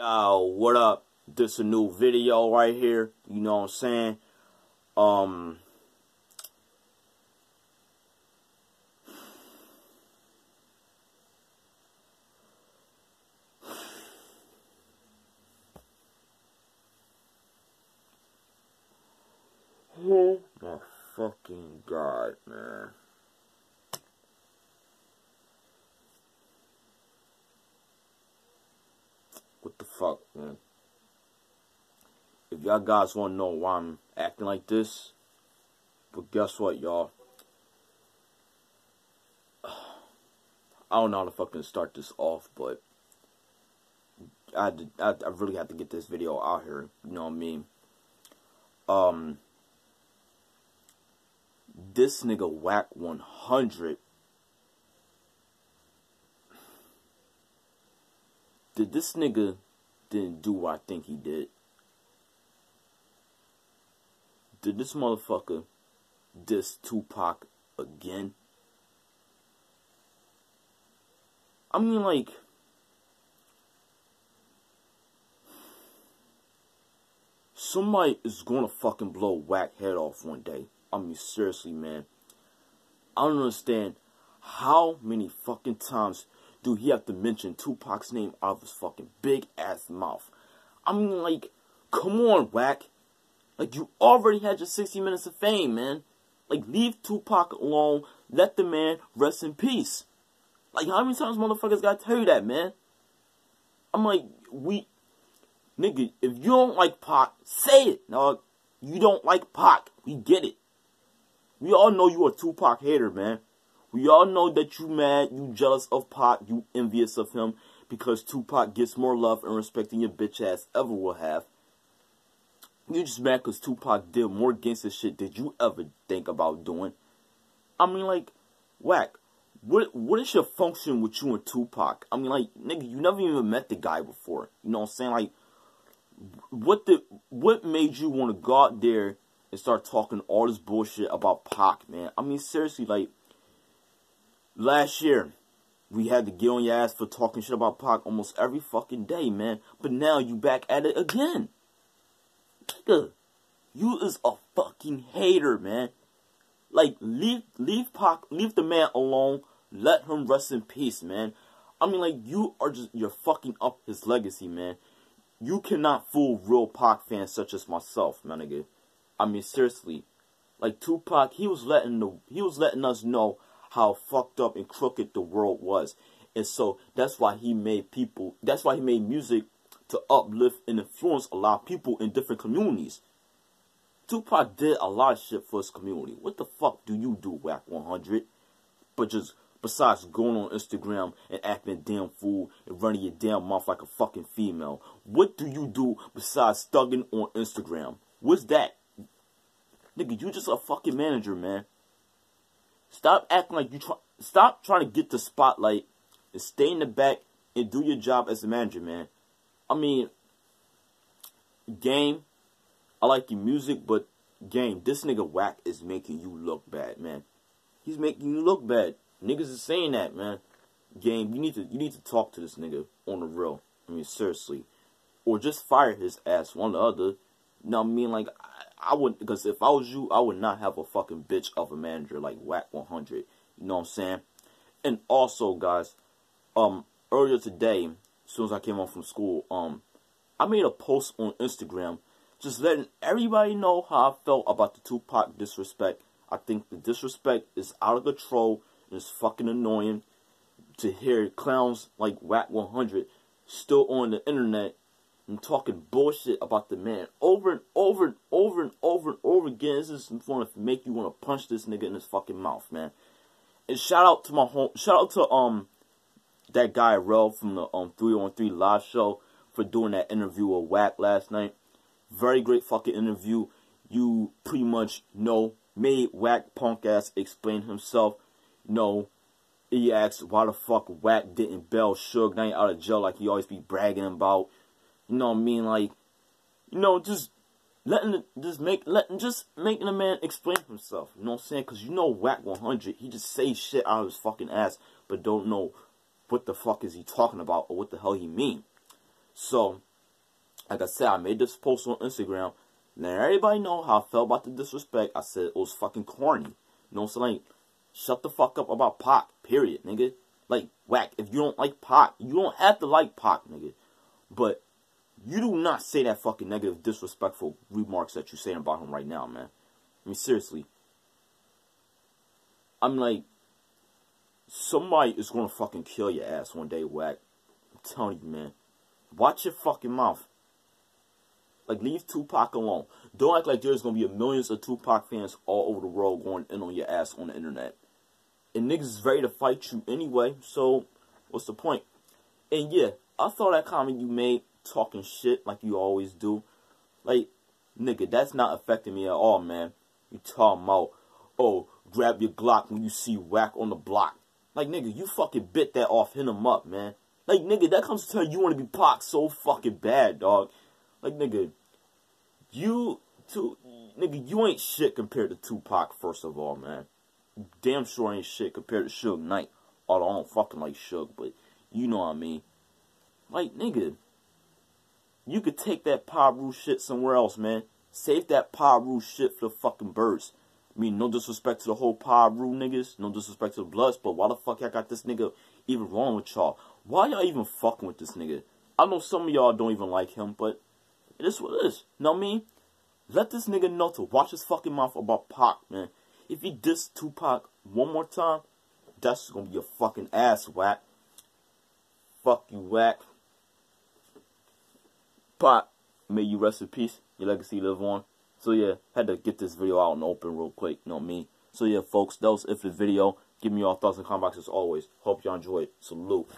Yo, what up? This a new video right here. You know what I'm saying? Um Oh my fucking god, man. What the fuck, man? If y'all guys want to know why I'm acting like this, but guess what, y'all? I don't know how to fucking start this off, but I, I, I really have to get this video out here. You know what I mean? Um, this nigga Wack 100 did this nigga didn't do what I think he did? Did this motherfucker diss Tupac again? I mean, like, somebody is gonna fucking blow Wack head off one day. I mean, seriously, man. I don't understand how many fucking times do he have to mention Tupac's name out of his fucking big ass mouth? I mean, like, come on, Wack. Like, you already had your 60 minutes of fame, man. Like, leave Tupac alone. Let the man rest in peace. Like, how many times motherfuckers gotta tell you that, man? I'm like, we, nigga, if you don't like Pac, say it, dog. You don't like Pac. We get it. We all know you a Tupac hater, man. We all know that you mad, you jealous of Pac, you envious of him because Tupac gets more love and respect than your bitch ass ever will have. You just mad because Tupac did more gangster shit than you ever think about doing. I mean, like, Wack. what what is your function with you and Tupac? I mean, like, nigga, you never even met the guy before. You know what I'm saying? Like, what the what made you want to go out there and start talking all this bullshit about Pac, man? I mean, seriously, like, Last year, we had to get on your ass for talking shit about Pac almost every fucking day, man. But now you back at it again. Nigga, you is a fucking hater, man. Like, leave, leave Pac, leave the man alone. Let him rest in peace, man. I mean, like, you are just, you're fucking up his legacy, man. You cannot fool real Pac fans such as myself, man, nigga. I mean, seriously. Like, Tupac, he was letting the, he was letting us know how fucked up and crooked the world was. And so that's why he made people, that's why he made music to uplift and influence a lot of people in different communities. Tupac did a lot of shit for his community. What the fuck do you do, Wack 100? But just besides going on Instagram and acting damn fool and running your damn mouth like a fucking female, what do you do besides thugging on Instagram? What's that? Nigga, you just a fucking manager, man. Stop acting like you try. Stop trying to get the spotlight and stay in the back and do your job as a manager, man. I mean, game. I like your music, but game. This nigga Wack is making you look bad, man. He's making you look bad. Niggas is saying that, man. Game, you need to you need to talk to this nigga on the real. I mean, seriously, or just fire his ass, one or the other. You know what I mean? Like, I would because if I was you, I would not have a fucking bitch of a manager like Wack 100. You know what I'm saying? And also, guys, um, earlier today, as soon as I came home from school, um, I made a post on Instagram just letting everybody know how I felt about the Tupac disrespect. I think the disrespect is out of control and it's fucking annoying to hear clowns like Wack 100 still on the internet and talking bullshit about the man over and over and over and over and over again. This is going to make you want to punch this nigga in his fucking mouth, man. And shout out to my home, shout out to um that guy Rel from the um 3 live show for doing that interview with Wack last night. Very great fucking interview. You pretty much know made Wack punk ass explain himself. Know, he asked why the fuck Wack didn't bail Suge Knight out of jail like he always be bragging about. You know what I mean? Like, you know, just letting just make letting just making a man explain himself. You know what I'm saying? Because you know, Wack 100, he just say shit out of his fucking ass, but don't know what the fuck is he talking about or what the hell he mean. So like I said, I made this post on Instagram. Now everybody know how I felt about the disrespect. I said it was fucking corny. You know what I'm saying? Like, shut the fuck up about Pac. Period, nigga. Like, Wack. If you don't like Pac, you don't have to like Pac, nigga. But you do not say that fucking negative, disrespectful remarks that you're saying about him right now, man. I mean, seriously. I'm like, somebody is gonna fucking kill your ass one day, Wack. I'm telling you, man. Watch your fucking mouth. Like, leave Tupac alone. Don't act like there's gonna be a millions of Tupac fans all over the world going in on your ass on the internet. And niggas is ready to fight you anyway, so what's the point? And yeah, I saw that comment you made talking shit like you always do. Like, nigga, that's not affecting me at all, man. You talking about, oh, grab your Glock when you see Wack on the block. Like, nigga, you fucking bit that off, hit him up, man. Like, nigga, that comes to tell you want to be Pac so fucking bad, dog. Like, nigga, you, to, nigga, you ain't shit compared to Tupac, first of all, man. Damn sure ain't shit compared to Suge Knight. Although I don't fucking like Suge, but you know what I mean. Like, nigga, you could take that Piru shit somewhere else, man. Save that Piru shit for the fucking birds. I mean, no disrespect to the whole Piru niggas, no disrespect to the Bloods, but why the fuck y'all got this nigga even wrong with y'all? Why y'all even fucking with this nigga? I know some of y'all don't even like him, but it is what it is. Know what I mean? Let this nigga know to watch his fucking mouth about Pac, man. If he diss Tupac one more time, that's gonna be a fucking ass whack. Fuck you, Wack. Pac, may you rest in peace. Your legacy live on. So yeah, had to get this video out and open real quick, you know mean? So yeah, folks, that was it for the video. Give me your thoughts in the comment box as always. Hope y'all enjoyed. Salute.